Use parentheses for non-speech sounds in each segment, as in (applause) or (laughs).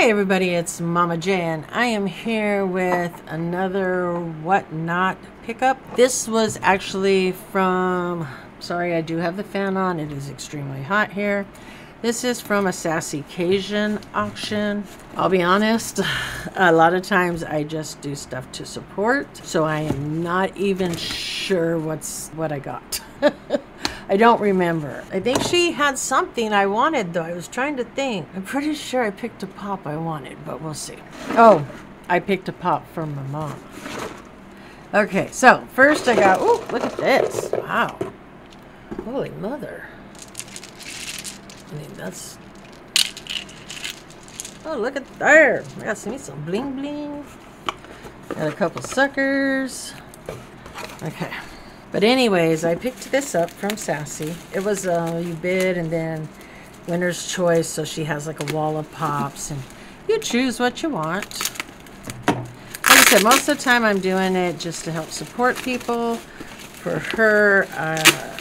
Hey everybody, it's Mama Jan. I am here with another whatnot pickup. This was actually from, sorry I do have the fan on, it is extremely hot here. This is from a Sassy Cajun auction. I'll be honest, a lot of times I just do stuff to support, so I am not even sure what's what I got. (laughs) I don't remember. I think she had something I wanted though. I was trying to think. I'm pretty sure I picked a pop I wanted, but we'll see. Oh, I picked a pop from my mom. Okay, so first I got, oh, look at this. Wow. Holy mother. I mean, that's, oh, look at there. I got some, some bling bling. Got a couple suckers. Okay. But anyways, I picked this up from Sassy. It was uh, you bid and then winner's choice, so she has like a wall of pops and you choose what you want. Like I said, most of the time I'm doing it just to help support people. For her, uh,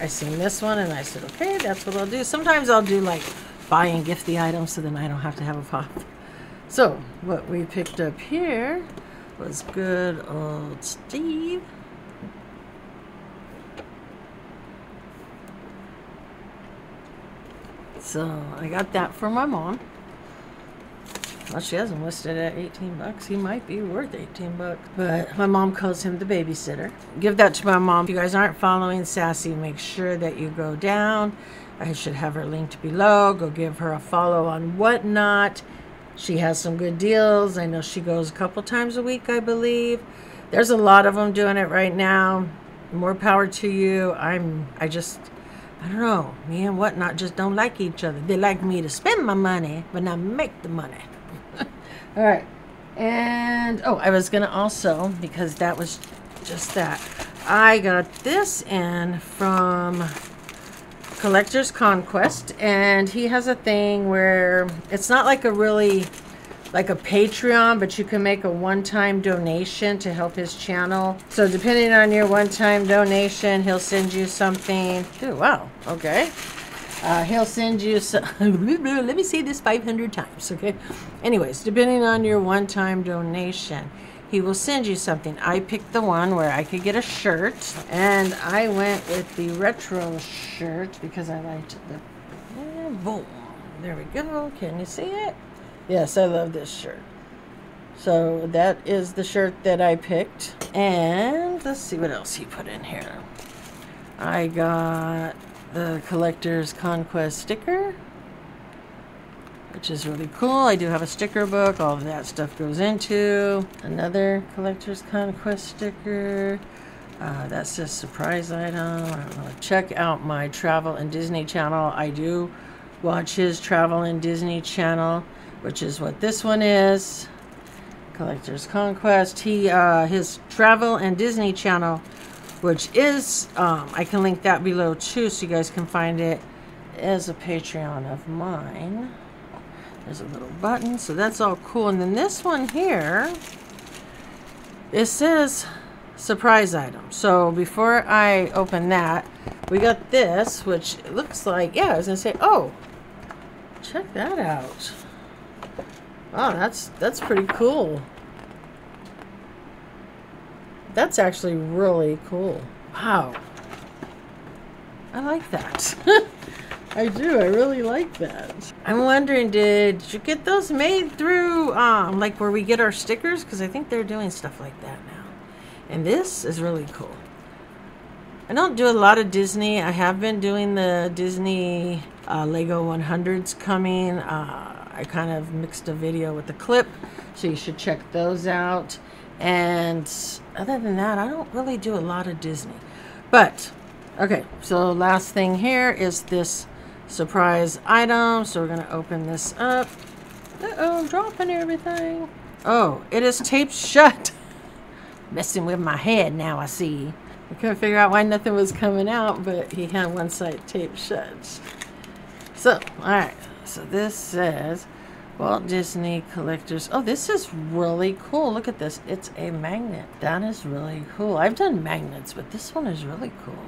I seen this one and I said, okay, that's what I'll do. Sometimes I'll do like buy and gift the items so then I don't have to have a pop. So what we picked up here was good old Steve. So uh, I got that for my mom. Well, she hasn't listed at 18 bucks. He might be worth 18 bucks. But my mom calls him the babysitter. Give that to my mom. If you guys aren't following Sassy, make sure that you go down. I should have her linked below. Go give her a follow on whatnot. She has some good deals. I know she goes a couple times a week, I believe. There's a lot of them doing it right now. More power to you. I'm I just I don't know. Me and whatnot just don't like each other. They like me to spend my money, but not make the money. (laughs) All right. And, oh, I was going to also, because that was just that, I got this in from Collector's Conquest. And he has a thing where it's not like a really like a Patreon, but you can make a one-time donation to help his channel. So depending on your one-time donation, he'll send you something. Oh, wow. Okay. Uh, he'll send you some, (laughs) let me say this 500 times, okay? Anyways, depending on your one-time donation, he will send you something. I picked the one where I could get a shirt, and I went with the retro shirt because I liked the, boom. There we go. Can you see it? Yes, I love this shirt. So that is the shirt that I picked. And let's see what else he put in here. I got the Collector's Conquest sticker, which is really cool. I do have a sticker book. All of that stuff goes into another Collector's Conquest sticker. Uh, that's just surprise item. Check out my travel and Disney channel. I do watch his travel and Disney channel which is what this one is. Collector's Conquest. He, uh, his travel and Disney channel, which is, um, I can link that below too, so you guys can find it as a Patreon of mine. There's a little button, so that's all cool. And then this one here, it says surprise item. So before I open that, we got this, which looks like, yeah, I was gonna say, oh, check that out. Oh, that's that's pretty cool. That's actually really cool. Wow. I like that. (laughs) I do. I really like that. I'm wondering, did you get those made through, um, like where we get our stickers? Because I think they're doing stuff like that now. And this is really cool. I don't do a lot of Disney. I have been doing the Disney uh, Lego 100s coming. Uh, I kind of mixed a video with the clip, so you should check those out. And other than that, I don't really do a lot of Disney. But, okay, so last thing here is this surprise item. So we're going to open this up. Uh-oh, dropping everything. Oh, it is taped (laughs) shut. Messing with my head now, I see. I couldn't figure out why nothing was coming out, but he had one side taped shut. So, alright. So this says Walt Disney Collectors. Oh, this is really cool. Look at this. It's a magnet. That is really cool. I've done magnets, but this one is really cool.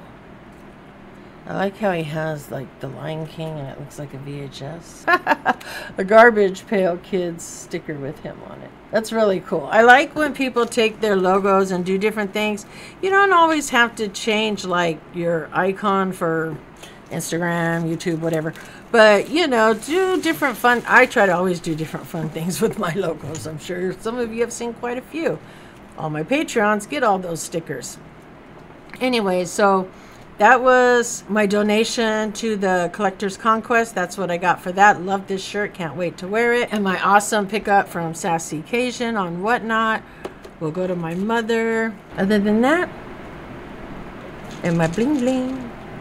I like how he has like the Lion King and it looks like a VHS. (laughs) a Garbage Pail Kids sticker with him on it. That's really cool. I like when people take their logos and do different things. You don't always have to change like your icon for Instagram, YouTube, whatever. But you know, do different fun. I try to always do different fun (laughs) things with my logos. I'm sure some of you have seen quite a few. All my Patreons get all those stickers. Anyway, so that was my donation to the Collector's Conquest. That's what I got for that. Love this shirt. Can't wait to wear it. And my awesome pickup from Sassy Cajun on Whatnot. We'll go to my mother. Other than that, and my bling bling.